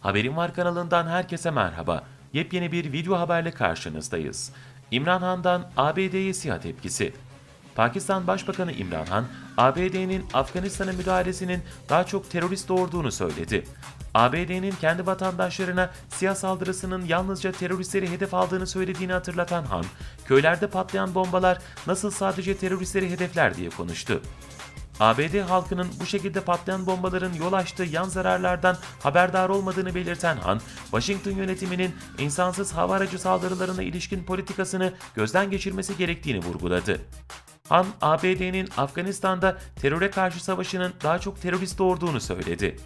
Haberim Var kanalından herkese merhaba. Yepyeni bir video haberle karşınızdayız. İmran Han'dan ABD'ye siyah tepkisi. Pakistan Başbakanı İmran Han, ABD'nin Afganistan'a müdahalesinin daha çok terörist doğurduğunu söyledi. ABD'nin kendi vatandaşlarına siyah saldırısının yalnızca teröristleri hedef aldığını söylediğini hatırlatan Han, köylerde patlayan bombalar nasıl sadece teröristleri hedefler diye konuştu. ABD halkının bu şekilde patlayan bombaların yol açtığı yan zararlardan haberdar olmadığını belirten Han, Washington yönetiminin insansız hava aracı saldırılarına ilişkin politikasını gözden geçirmesi gerektiğini vurguladı. Han, ABD'nin Afganistan'da teröre karşı savaşının daha çok terörist doğurduğunu söyledi.